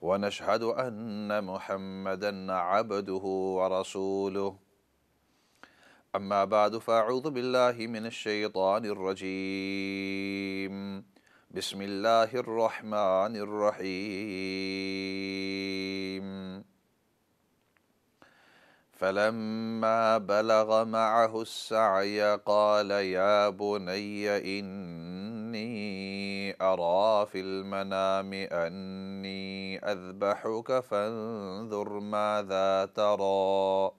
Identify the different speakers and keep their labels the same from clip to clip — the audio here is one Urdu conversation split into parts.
Speaker 1: ونشهد أن محمدًا عبده ورسوله. أما بعد فأعوذ بالله من الشيطان الرجيم. بسم الله الرحمن الرحيم. فلما بلغ معه السعي قال يا بني إني أرى في المنام أني أذبحك فانظر ماذا ترى.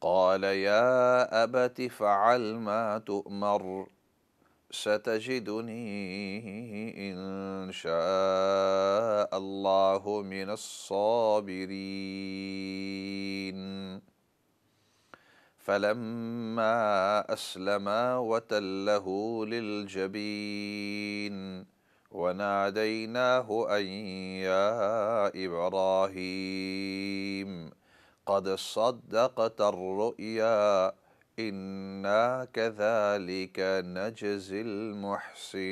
Speaker 1: قال يا أبت فعل ما تؤمر ستجدني إن شاء الله من الصابرين. فلما أسلما وتله للجبين وناديناه أن يا إبراهيم قد صدقت الرؤيا إنا كذلك نجزي المحسنين.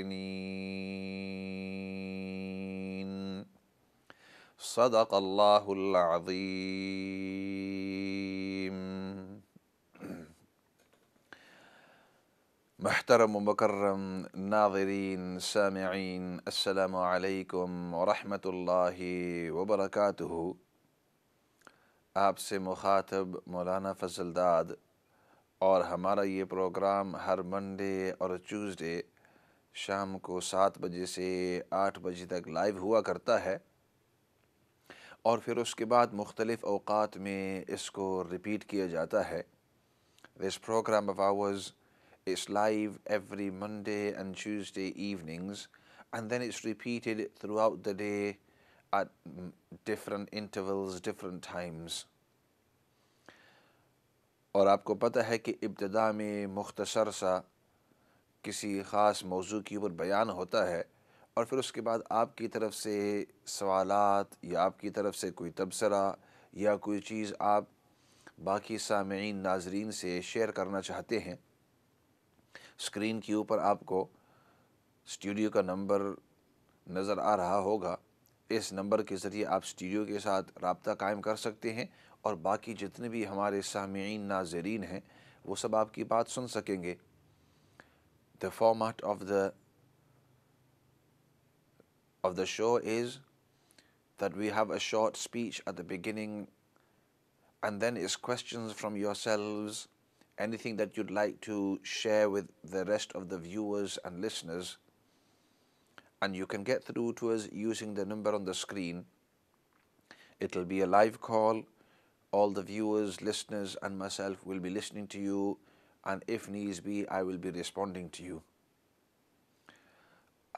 Speaker 1: صدق الله العظيم. محترم و مکرم ناظرین سامعین السلام علیکم ورحمۃ اللہ وبرکاتہ آپ سے مخاطب مولانا فضل داد اور ہمارا یہ پروگرام ہر منڈے اور ٹیوزڈے شام کو سات بجے سے آٹھ بجے تک لائیو ہوا کرتا ہے اور پھر اس کے بعد مختلف اوقات میں اس کو ریپیٹ کیا جاتا ہے۔ This programme of ours is live every Monday and Tuesday evenings and then it's repeated throughout the day at different intervals, different times. اور آپ کو پتہ ہے کہ ابتدا میں مختصر سا کسی خاص موضوع کی اوپر بیان ہوتا ہے اور پھر اس کے بعد آپ کی طرف سے سوالات یا آپ کی طرف سے کوئی تبصرہ یا کوئی چیز آپ باقی سامعین ناظرین سے شیئر کرنا چاہتے ہیں اسکرین کے اوپر آپ کو اسٹوڈیو کا نمبر نظر آ رہا ہوگا۔ اس نمبر کے ذریعے آپ اسٹوڈیو کے ساتھ رابطہ قائم کر سکتے ہیں اور باقی جتنے بھی ہمارے سامعین ناظرین ہیں، وہ سب آپ کی بات سن سکیں گے۔ The format of the of the show is that we have a short speech at the beginning and then is questions from yourselves anything that you'd like to share with the rest of the viewers and listeners and you can get through to us using the number on the screen. It'll be a live call. All the viewers listeners and myself will be listening to you and if needs be I will be responding to you.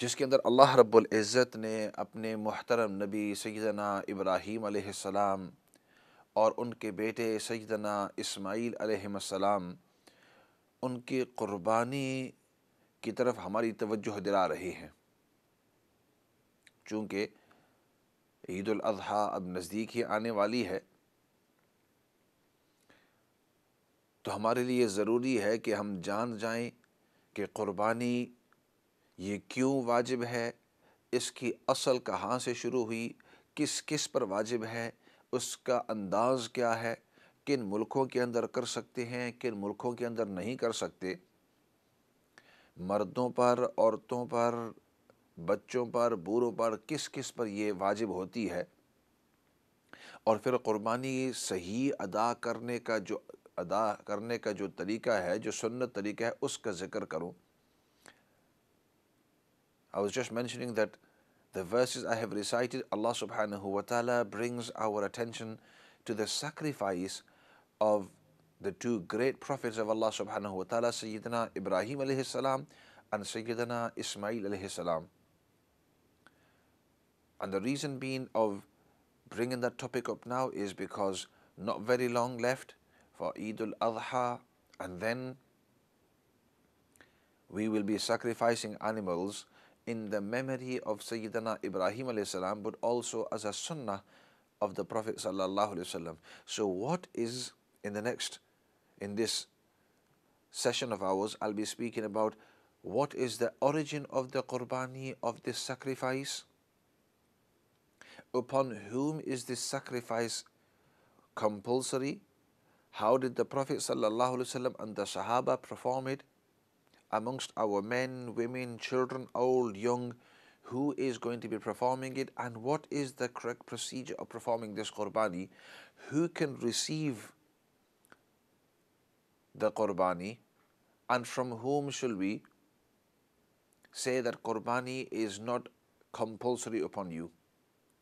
Speaker 1: جس کے اندر اللہ رب العزت نے اپنے محترم نبی سیدنا ابراہیم علیہ السلام اور ان کے بیٹے سیدنا اسماعیل علیہ السلام ان کی قربانی کی طرف ہماری توجہ دلا رہی ہیں۔ چونکہ عید الاضحیٰ اب نزدیک ہی آنے والی ہے، تو ہمارے لیے ضروری ہے کہ ہم جان جائیں کہ قربانی یہ کیوں واجب ہے؟ اس کی اصل کہاں سے شروع ہوئی؟ کس کس پر واجب ہے؟ اس کا انداز کیا ہے؟ کن ملکوں کے اندر کر سکتے ہیں، کن ملکوں کے اندر نہیں کر سکتے؟ مردوں پر، عورتوں پر، بچوں پر، بوڑھوں پر کس کس پر یہ واجب ہوتی ہے؟ اور پھر قربانی صحیح ادا کرنے کا جو، ادا کرنے کا جو طریقہ ہے، جو سنت طریقہ ہے، اس کا ذکر کروں۔ I was just mentioning that the verses I have recited, Allah subhanahu wa ta'ala brings our attention to the sacrifice of the two great prophets of Allah subhanahu wa ta'ala, Sayyidina Ibrahim alayhi salam and Sayyidina Ismail alayhi salam. And the reason being of bringing that topic up now is because not very long left for Eid al-Adha and then we will be sacrificing animals in the memory of Sayyidina Ibrahim alayhi but also as a sunnah of the Prophet sallallahu wasallam. So what is in the next in this session of ours I'll be speaking about what is the origin of the qurbani of this sacrifice? Upon whom is this sacrifice compulsory? How did the prophet sallallahu wasallam and the sahaba perform it amongst our men, women, children, old, young, who is going to be performing it and what is the correct procedure of performing this qurbani, who can receive the qurbani and from whom shall we say that qurbani is not compulsory upon you.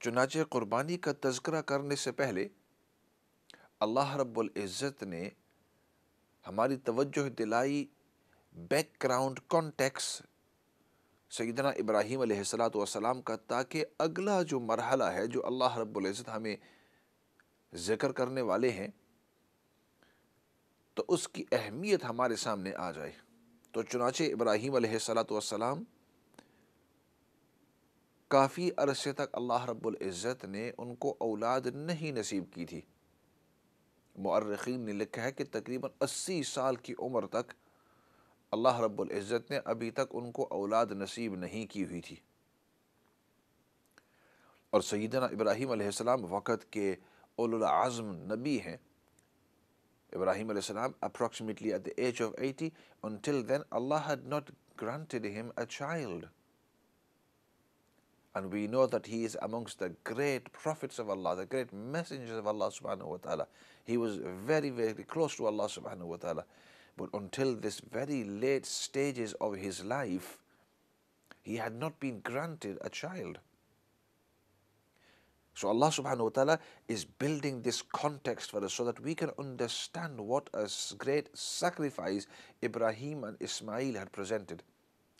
Speaker 1: چنانچہ قربانی کا تذکرہ کرنے سے پہلے اللہ رب العزت نے ہماری توجہ دلائی بیک گراؤنڈ کانٹیکس سیدنا ابراہیم علیہ السلاۃ والسلام کا، تاکہ اگلا جو مرحلہ ہے جو اللہ رب العزت ہمیں ذکر کرنے والے ہیں، تو اس کی اہمیت ہمارے سامنے آ جائے۔ تو چنانچہ ابراہیم علیہ السلاۃ والسلام کافی عرصے تک اللہ رب العزت نے ان کو اولاد نہیں نصیب کی تھی۔ معرخین نے لکھا ہے کہ تقریباً اسی سال کی عمر تک اللہ رب العزت نے ابھی تک ان کو اولاد نصیب نہیں کی ہوئی تھی۔ اور سیدنا ابراہیم علیہ السلام وقت کے اول العظم نبی ہیں۔ ابراہیم علیہ السلام approximately at the age of 80 until then Allah had not granted him a child And we know that he is amongst the great prophets of Allah, the great messengers of Allah subhanahu wa ta'ala. He was very, very close to Allah subhanahu wa ta'ala. But until this very late stages of his life, he had not been granted a child. So Allah subhanahu wa ta'ala is building this context for us so that we can understand what a great sacrifice Ibrahim and Ismail had presented.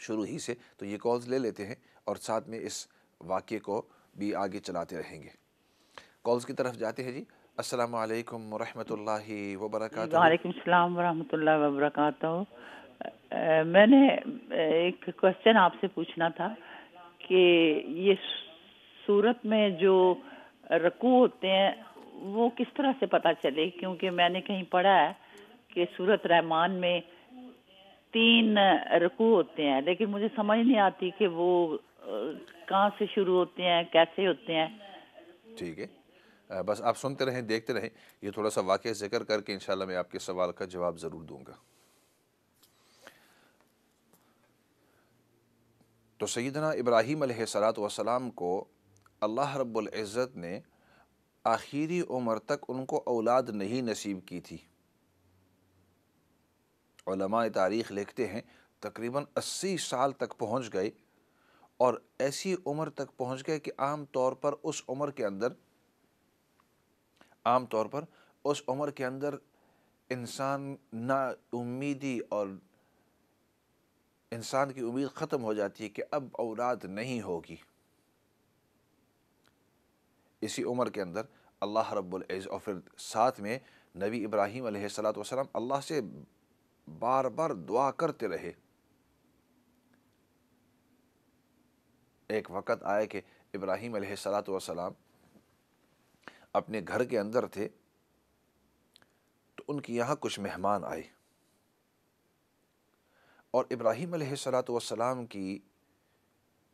Speaker 1: شروع ہی سے تو یہ کالز لے لیتے ہیں اور ساتھ میں اس واقعے کو بھی آگے چلاتے رہیں گے۔ کالز کی طرف جاتے ہیں جی۔ السلام علیکم ورحمۃ اللہ وبرکاتہ۔
Speaker 2: وعلیکم السلام ورحمۃ اللہ وبرکاتہ۔ میں نے ایک کوشچن آپ سے پوچھنا تھا کہ یہ صورت میں جو رکوع ہوتے ہیں، وہ کس طرح سے پتہ چلے؟ کیونکہ میں نے کہیں پڑھا ہے کہ صورت رحمان میں تین رکوع ہوتے ہیں، لیکن مجھے سمجھ نہیں آتی کہ وہ کہاں سے شروع ہوتے ہیں، کیسے ہوتے ہیں۔
Speaker 1: ٹھیک ہے۔ بس آپ سنتے رہیں، دیکھتے رہیں۔ یہ تھوڑا سا واقعہ ذکر کر کے انشاءاللہ میں آپ کے سوال کا جواب ضرور دوں گا۔ تو سیدنا ابراہیم علیہ السلاۃ والسلام کو اللہ رب العزت نے آخری عمر تک ان کو اولاد نہیں نصیب کی تھی۔ علماء تاریخ لکھتے ہیں، تقریباً اسی سال تک پہنچ گئے اور ایسی عمر تک پہنچ گئے کہ عام طور پر اس عمر کے اندر، عام طور پر اس عمر کے اندر انسان نا امیدی اور انسان کی امید ختم ہو جاتی ہے کہ اب اولاد نہیں ہوگی۔ اسی عمر کے اندر اللہ رب العز اور پھر ساتھ میں نبی ابراہیم علیہ السلاۃ والسلام اللہ سے بار بار دعا کرتے رہے۔ ایک وقت آئے کہ ابراہیم علیہ السلاۃ والسلام اپنے گھر کے اندر تھے، تو ان کی یہاں کچھ مہمان آئے۔ اور ابراہیم علیہ السلاۃ والسلام کی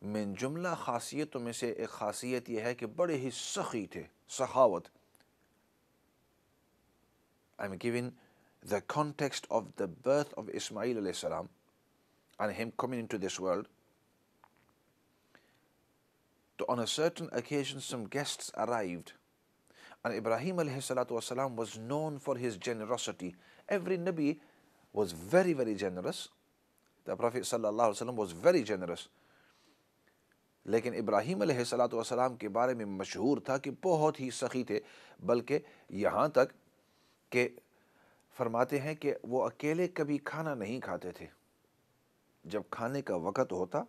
Speaker 1: من جملہ خاصیتوں میں سے ایک خاصیت یہ ہے کہ بڑے ہی سخی تھے، سخاوت۔ I am given the context of the birth of Ismail علیہ السلام and him coming in to this world تو on a certain occasion some And Ibrahim alayhi was known for his generosity. Every Nabi was very, very generous. The prophet وسلم واز ویری جنرس لیکن ابراہیم علیہ السلاۃ والسلام کے بارے میں مشہور تھا کہ بہت ہی سخی تھے بلکہ یہاں تک کہ فرماتے ہیں کہ وہ اکیلے کبھی کھانا نہیں کھاتے تھے۔ جب کھانے کا وقت ہوتا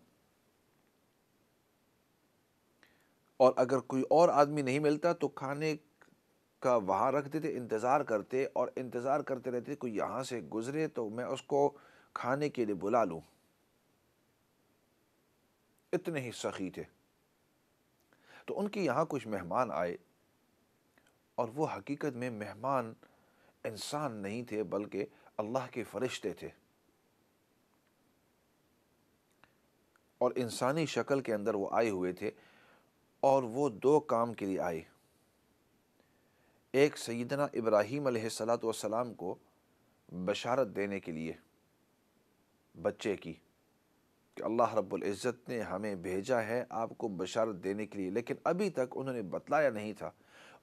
Speaker 1: اور اگر کوئی اور آدمی نہیں ملتا تو کھانے کا وہاں رکھتے تھے انتظار کرتے اور انتظار کرتے رہتے کوئی یہاں سے گزرے تو میں اس کو کھانے کے لیے بلا لوں۔ اتنے ہی سخی تھے۔ تو ان کے یہاں کچھ مہمان آئے اور وہ حقیقت میں مہمان انسان نہیں تھے بلکہ اللہ کے فرشتے تھے۔ اور انسانی شکل کے اندر وہ آئے ہوئے تھے اور وہ دو کام کے لیے آئے۔ ایک سیدنا ابراہیم علیہ السلاۃ والسلام کو بشارت دینے کے لیے بچے کی کہ اللہ رب العزت نے ہمیں بھیجا ہے، آپ کو بشارت دینے کے لیے۔ لیکن ابھی تک انہوں نے بتلایا نہیں تھا۔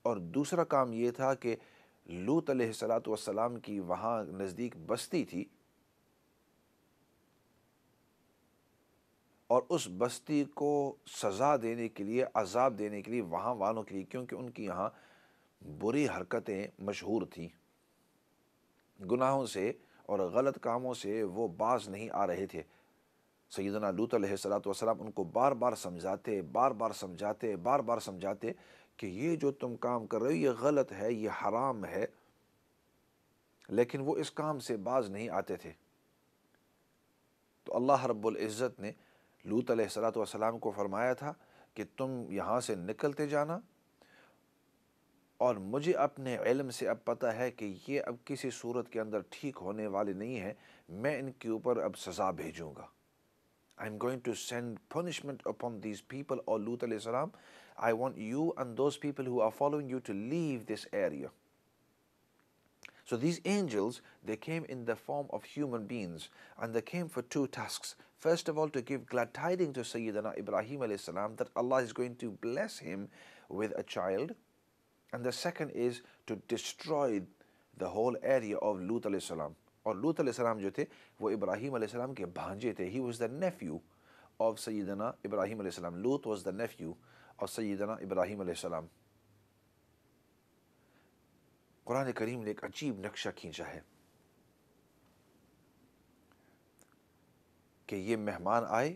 Speaker 1: اور دوسرا کام یہ تھا کہ لوت علیہ السلاۃ والسلام کی وہاں نزدیک بستی تھی اور اس بستی کو سزا دینے کے لیے، عذاب دینے کے لیے وہاں والوں کے لیے، کیونکہ ان کی یہاں بری حرکتیں مشہور تھیں۔ گناہوں سے اور غلط کاموں سے وہ باز نہیں آ رہے تھے۔ سیدنا لوت علیہ السلاۃ والسلام ان کو بار بار سمجھاتے، بار بار سمجھاتے، بار بار سمجھاتے کہ یہ جو تم کام کر رہے ہو، یہ غلط ہے، یہ حرام ہے۔ لیکن وہ اس کام سے باز نہیں آتے تھے۔ تو اللہ رب العزت نے لوت علیہ السلاۃ والسلام کو فرمایا تھا کہ تم یہاں سے نکلتے جانا۔ اور مجھے اپنے علم سے اب پتہ ہے کہ یہ اب کسی صورت کے اندر ٹھیک ہونے والے نہیں ہیں میں ان کے اوپر اب سزا بھیجوں گا۔ I'm going to send punishment upon these people, or Lut alayhi salam. I want you and those people who are following you to leave this area. So these angels, they came in the form of human beings and they came for two tasks. First of all, to give glad tidings to Sayyidina Ibrahim salam that Allah is going to bless him with a child. And the second is to destroy the whole area of Lut salam. اور لوت علیہ السلام جو تھے، وہ ابراہیم علیہ السلام کے بھانجے تھے۔ He was the nephew of سیدنا ابراہیم علیہ السلام۔ Lut was the nephew of سیدنا ابراہیم علیہ السلام۔ قرآن کریم نے ایک عجیب نقشہ کھینچا ہے کہ یہ مہمان آئے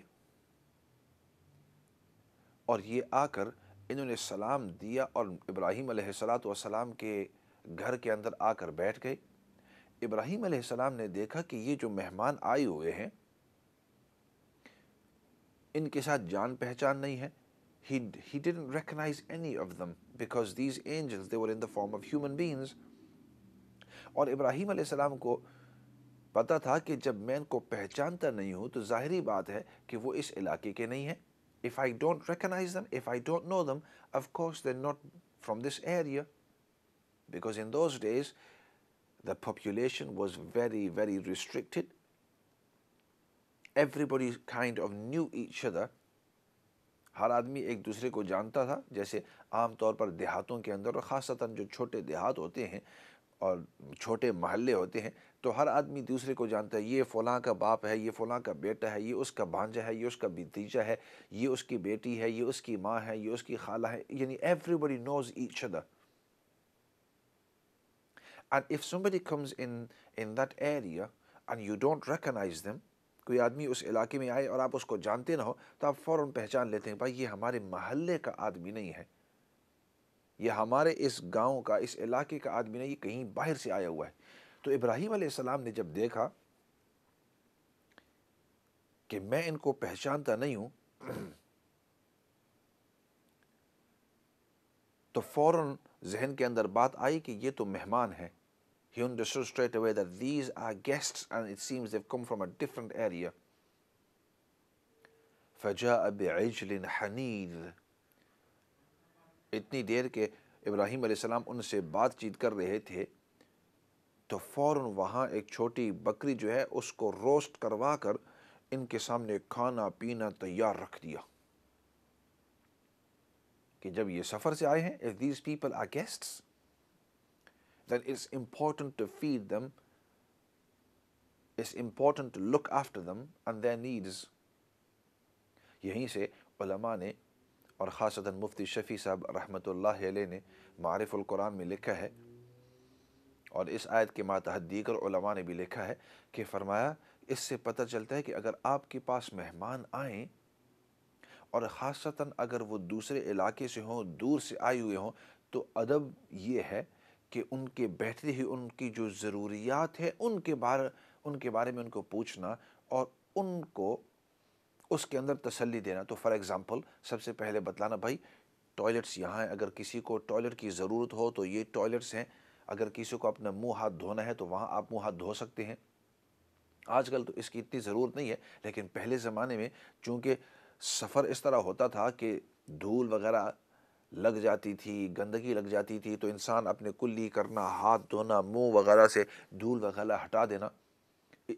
Speaker 1: اور یہ آ کر انہوں نے سلام دیا اور ابراہیم علیہ السلاۃ والسلام کے گھر کے اندر آ کر بیٹھ گئے۔ ابراہیم علیہ السلام نے دیکھا کہ یہ جو مہمان آئے ہوئے ہیں ان کے ساتھ جان پہچان نہیں ہے he, he didn't recognize any of them because these angels, they were in the form of human beings. اور ابراہیم علیہ السلام کو پتا تھا کہ جب میں ان کو پہچانتا نہیں ہوں تو ظاہری بات ہے کہ وہ اس علاقے کے نہیں ہیں if I don't recognize them, if I don't know them, of course they're not from this area. Because in those days, the population was very, very restricted. Everybody kind of knew each other. ہر آدمی ایک دوسرے کو جانتا تھا جیسے عام طور پر دیہاتوں کے اندر اور خاصتاً جو چھوٹے دیہات ہوتے ہیں اور چھوٹے محلے ہوتے ہیں تو ہر آدمی دوسرے کو جانتا ہے یہ فلاں کا باپ ہے یہ فلاں کا بیٹا ہے یہ اس کا بھانجا ہے یہ اس کا بھتیجا ہے یہ اس کی بیٹی ہے یہ اس کی ماں ہے یہ اس کی خالہ ہے یعنی everybody knows each other and if somebody comes in in that area and you don't recognize them کوئی آدمی اس علاقے میں آئے اور آپ اس کو جانتے نہ ہو، تو آپ فوراً پہچان لیتے ہیں، بھائی یہ ہمارے محلے کا آدمی نہیں ہے، یہ ہمارے اس گاؤں کا، اس علاقے کا آدمی نہیں، یہ کہیں باہر سے آیا ہوا ہے۔ تو ابراہیم علیہ السلام نے جب دیکھا کہ میں ان کو پہچانتا نہیں ہوں، تو فوراً ذہن کے اندر بات آئی کہ یہ تو مہمان ہیں۔ He understood straight away that these are guests and it seems they've come from a different area. فَجَاءَ بِعِجْلٍ حَنِيذ اتنی دیر کے ابراہیم علیہ السلام ان سے بات چیت کر رہے تھے تو فوراً وہاں ایک چھوٹی بکری جو ہے اس کو روسٹ کروا کر ان کے سامنے کھانا پینا تیار رکھ دیا کہ جب یہ سفر سے آئے ہیں، if these people are guests then it's important to feed them it's important to look after them and their needs. یہیں سے علماء نے اور خاصتاً مفتی شفیع صاحب رحمۃ اللہ علیہ نے معرف القرآن میں لکھا ہے اور اس آیت کے ماتحت دیگر علماء نے بھی لکھا ہے کہ فرمایا، اس سے پتہ چلتا ہے کہ اگر آپ کے پاس مہمان آئیں اور خاصتاً اگر وہ دوسرے علاقے سے ہوں، دور سے آئے ہوئے ہوں، تو ادب یہ ہے کہ ان کے بیٹھتے ہی ان کی جو ضروریات ہے ان کے بارے ان کے بارے میں ان کو پوچھنا اور ان کو اس کے اندر تسلی دینا۔ تو فار ایگزامپل سب سے پہلے بتلانا، بھائی ٹوائلٹس یہاں ہیں۔ اگر کسی کو ٹوائلٹ کی ضرورت ہو تو یہ ٹوائلٹس ہیں۔ اگر کسی کو اپنا منہ ہاتھ دھونا ہے تو وہاں آپ منہ ہاتھ دھو سکتے ہیں۔ آج کل تو اس کی اتنی ضرورت نہیں ہے، لیکن پہلے زمانے میں چونکہ سفر اس طرح ہوتا تھا کہ دھول وغیرہ لگ جاتی تھی، گندگی لگ جاتی تھی، تو انسان اپنے کلی کرنا، ہاتھ دھونا، منہ وغیرہ سے دھول وغیرہ ہٹا دینا۔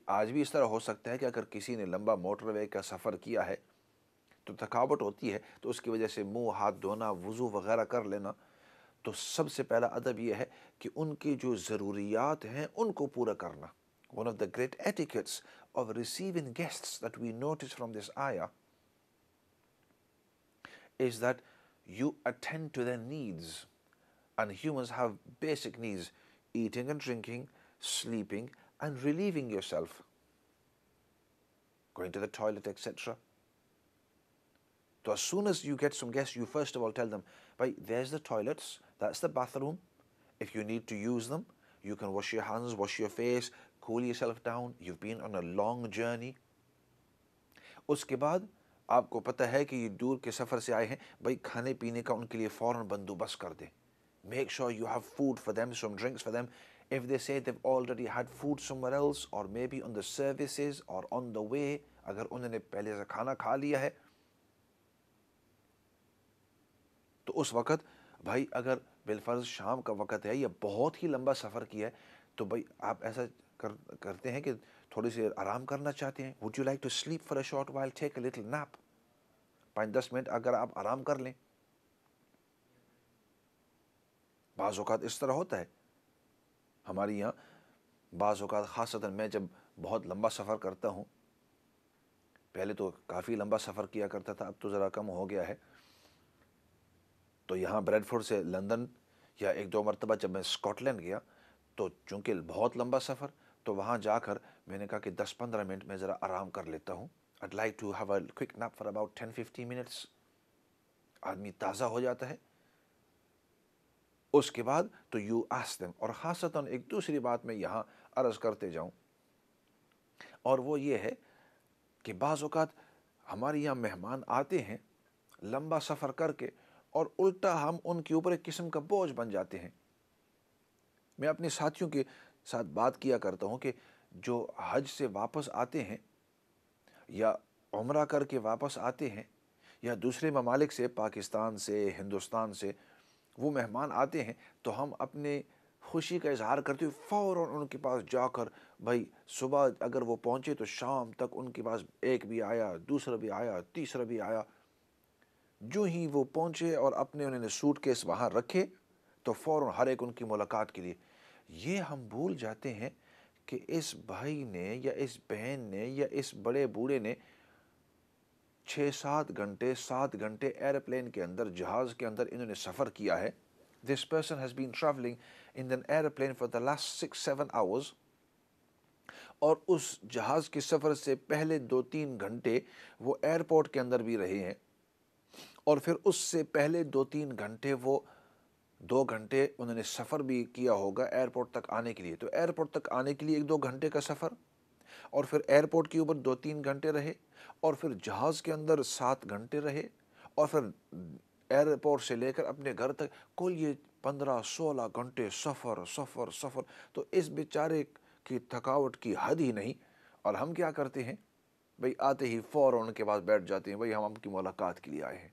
Speaker 1: آج بھی اس طرح ہو سکتا ہے کہ اگر کسی نے لمبا موٹر وے کا سفر کیا ہے، تو تھکاوٹ ہوتی ہے، تو اس کی وجہ سے منہ، ہاتھ دھونا، وضو وغیرہ کر لینا۔ تو سب سے پہلا ادب یہ ہے کہ ان کی جو ضروریات ہیں، ان کو پورا کرنا۔ One of the great etiquettes of receiving guests that we notice from this آیا is that you attend to their needs. And humans have basic needs eating and drinking, sleeping and relieving yourself, going to the toilet, etc. So as soon as you get some guests, you first of all tell them, right, there's the toilets, that's the bathroom. If you need to use them, you can wash your hands, wash your face, cool yourself down. You've been on a long journey. Uske baad, آپ کو پتہ ہے کہ یہ دور کے سفر سے آئے ہیں۔ بھائی، کھانے پینے کا ان کے لیے فوراً بندوبست کر دیں۔ Make sure you have food for them some drinks for them if they say they already had food some else or may be on the services اور آن دا وے اگر انہوں نے پہلے سے کھانا کھا لیا ہے، تو اس وقت، بھائی، اگر بالفرض شام کا وقت ہے یا بہت ہی لمبا سفر کیا ہے، تو بھائی، آپ ایسا کر، کرتے ہیں کہ تھوڑی سی آرام کرنا چاہتے ہیں۔ Would you like to sleep for a short while take a little nap پانچ دس منٹ اگر آپ آرام کر لیں۔ بعض اوقات اس طرح ہوتا ہے۔ ہمارے یہاں بعض اوقات خاصتاً میں جب بہت لمبا سفر کرتا ہوں، پہلے تو کافی لمبا سفر کیا کرتا تھا، اب تو ذرا کم ہو گیا ہے۔ تو یہاں بریڈ فورڈ سے لندن یا ایک دو مرتبہ جب میں اسکاٹ لینڈ گیا، تو چونکہ بہت لمبا سفر، تو وہاں جا کر میں نے کہا کہ دس پندرہ منٹ میں ذرا آرام کر لیتا ہوں۔ I'd like to have a quick nap for about 10-15 minutes. آدمی تازہ ہو جاتا ہے۔ اس کے بعد تو یو آس دم اور خاصتاً ایک دوسری بات میں یہاں عرض کرتے جاؤں۔ اور وہ یہ ہے کہ بعض اوقات ہمارے یہاں مہمان آتے ہیں، لمبا سفر کر کے، اور الٹا ہم ان کے اوپر ایک قسم کا بوجھ بن جاتے ہیں۔ میں اپنے ساتھیوں کے ساتھ بات کیا کرتا ہوں کہ جو حج سے واپس آتے ہیں یا عمرہ کر کے واپس آتے ہیں، یا دوسرے ممالک سے، پاکستان سے، ہندوستان سے وہ مہمان آتے ہیں، تو ہم اپنے خوشی کا اظہار کرتے ہوئے فوراً ان کے پاس جا کر، بھائی صبح اگر وہ پہنچے تو شام تک ان کے پاس ایک بھی آیا، دوسرا بھی آیا، تیسرا بھی آیا۔ جو ہی وہ پہنچے اور اپنے انہوں نے سوٹ کیس وہاں رکھے، تو فوراً ہر ایک ان کی ملاقات کے لیے۔ یہ ہم بھول جاتے ہیں کہ اس بھائی نے یا اس بہن نے یا اس بڑے بوڑھے نے چھ سات گھنٹے سات گھنٹے ایروپلین کے اندر، جہاز کے اندر انہوں نے سفر کیا ہے۔ This person has been travelling in the aeroplane for the last six seven hours اور اس جہاز کے سفر سے پہلے دو تین گھنٹے وہ ایئرپورٹ کے اندر بھی رہے ہیں اور پھر اس سے پہلے دو تین گھنٹے وہ دو گھنٹے انہوں نے سفر بھی کیا ہوگا ایئرپورٹ تک آنے کے لیے۔ تو ایئرپورٹ تک آنے کے لیے ایک دو گھنٹے کا سفر اور پھر ایئرپورٹ کے اوپر دو تین گھنٹے رہے اور پھر جہاز کے اندر سات گھنٹے رہے اور پھر ایئرپورٹ سے لے کر اپنے گھر تک کل یہ پندرہ سولہ گھنٹے سفر سفر سفر۔ تو اس بیچارے کی تھکاوٹ کی حد ہی نہیں۔ اور ہم کیا کرتے ہیں؟ بھائی آتے ہی فوراً ان کے پاس بیٹھ جاتے ہیں بھائی ہم آپ کی ملاقات کے لیے آئے ہیں۔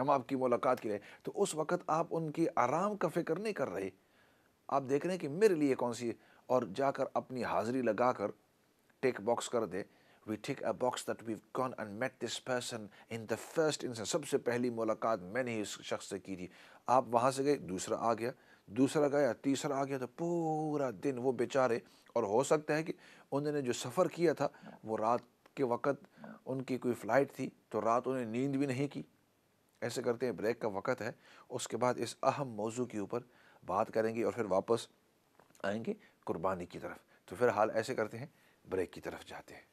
Speaker 1: ہم آپ کی ملاقات کے لیے۔ تو اس وقت آپ ان کی آرام کا فکر نہیں کر رہے۔ آپ دیکھ رہے ہیں کہ میرے لیے کون سی اور جا کر اپنی حاضری لگا کر ٹیک باکس کر دے۔ We tick a box that we gone and meet this person in the first انسان سب سے پہلی ملاقات میں نے اس شخص سے کی تھی۔ آپ وہاں سے گئے، دوسرا آ گیا، دوسرا گیا، تیسرا آ گیا، تو پورا دن وہ بیچارے۔ اور ہو سکتا ہے کہ انہوں نے جو سفر کیا تھا، وہ رات کے وقت ان کی کوئی فلائٹ تھی، تو رات انہیں نیند بھی نہیں کی۔ ایسے کرتے ہیں، بریک کا وقت ہے، اس کے بعد اس اہم موضوع کے اوپر بات کریں گے اور پھر واپس آئیں گے قربانی کی طرف۔ تو پھر حال ایسے کرتے ہیں، بریک کی طرف جاتے ہیں۔